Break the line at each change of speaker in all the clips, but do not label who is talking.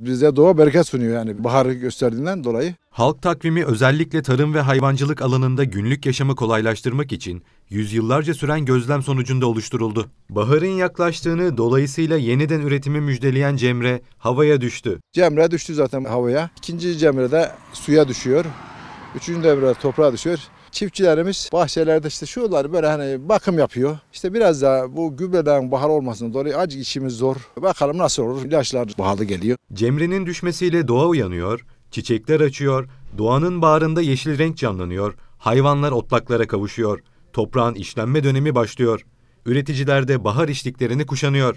Bize doğa bereket sunuyor yani baharı gösterdiğinden dolayı.
Halk takvimi özellikle tarım ve hayvancılık alanında günlük yaşamı kolaylaştırmak için yüzyıllarca süren gözlem sonucunda oluşturuldu. Baharın yaklaştığını dolayısıyla yeniden üretimi müjdeleyen Cemre havaya düştü.
Cemre düştü zaten havaya. İkinci cemre de suya düşüyor. Üçüncü cemre toprağa düşüyor. Çiftçilerimiz bahçelerde işte şuraları böyle hani bakım yapıyor. İşte biraz daha bu gübrelerin bahar olmasından dolayı acı işimiz zor. Bakalım nasıl olur. İlaçlar pahalı geliyor.
Cemre'nin düşmesiyle doğa uyanıyor, çiçekler açıyor, doğanın bağrında yeşil renk canlanıyor, hayvanlar otlaklara kavuşuyor, toprağın işlenme dönemi başlıyor. Üreticiler de bahar işliklerini kuşanıyor.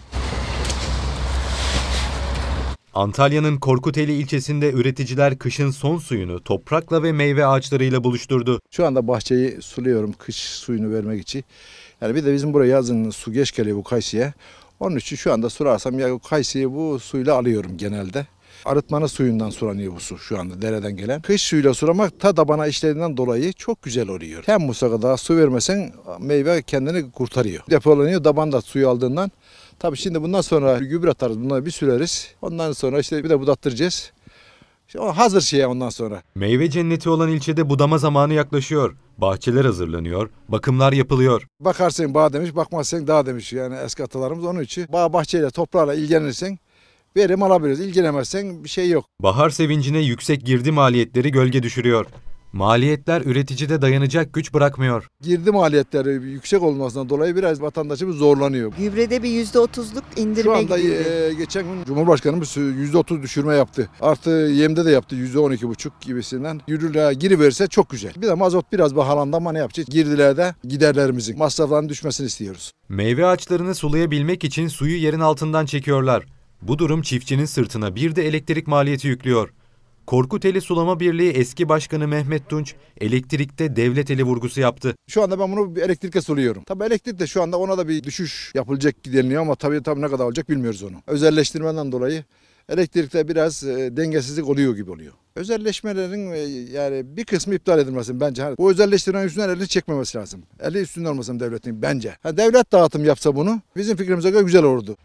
Antalya'nın Korkuteli ilçesinde üreticiler kışın son suyunu toprakla ve meyve ağaçlarıyla buluşturdu.
Şu anda bahçeyi suluyorum kış suyunu vermek için. Yani bir de bizim buraya yazın su geç geliyor bu kayısıya. Onun için şu anda sularsam ya kayısıyı bu suyla alıyorum genelde. Arıtmanın suyundan sulanıyor bu su şu anda dereden gelen. Kış suyuyla sulamak ta da bana işlediğinden dolayı çok güzel oluyor. Hem musaka daha su vermesen meyve kendini kurtarıyor. Depolanıyor daban da suyu aldığından. Tabii şimdi bundan sonra gübre atarız bunları bir süreriz. Ondan sonra işte bir de budattıracağız. İşte o hazır şey ondan sonra.
Meyve cenneti olan ilçede budama zamanı yaklaşıyor. Bahçeler hazırlanıyor, bakımlar yapılıyor.
Bakarsın bağ demiş, bakmazsan dağ demiş. Yani eski atalarımız onun için. Bağ bahçeyle, toprağla ilgilenirsen verim alabiliriz. İlgilenemezsen bir şey yok.
Bahar sevincine yüksek girdi maliyetleri gölge düşürüyor. Maliyetler üreticide dayanacak güç bırakmıyor.
Girdi maliyetleri yüksek olmasından dolayı biraz vatandaşımız zorlanıyor.
Gübrede bir yüzde otuzluk
Şu anda e, geçen gün Cumhurbaşkanımız %30 düşürme yaptı. Artı yemde de yaptı %12,5 gibisinden. Yürürlüğe giriverirse çok güzel. Bir de mazot biraz bahalandı ama ne yapacağız? Girdilerde giderlerimizin masraflarının düşmesini istiyoruz.
Meyve ağaçlarını sulayabilmek için suyu yerin altından çekiyorlar. Bu durum çiftçinin sırtına bir de elektrik maliyeti yüklüyor. Korkuteli Sulama Birliği eski başkanı Mehmet Tunç, elektrikte devlet eli vurgusu yaptı.
Şu anda ben bunu elektrikle suluyorum. Tabii elektrik de şu anda ona da bir düşüş yapılacak deniliyor ama tabii tabii ne kadar olacak bilmiyoruz onu. Özelleştirmeden dolayı elektrikte biraz e, dengesizlik oluyor gibi oluyor. Özelleşmelerin e, yani bir kısmı iptal edilmesi bence. Hani bu özelleştirmenin üstünden elini çekmemesi lazım. Eli üstünde olmasın devletin bence. Ha, devlet dağıtım yapsa bunu bizim fikrimize göre güzel olurdu.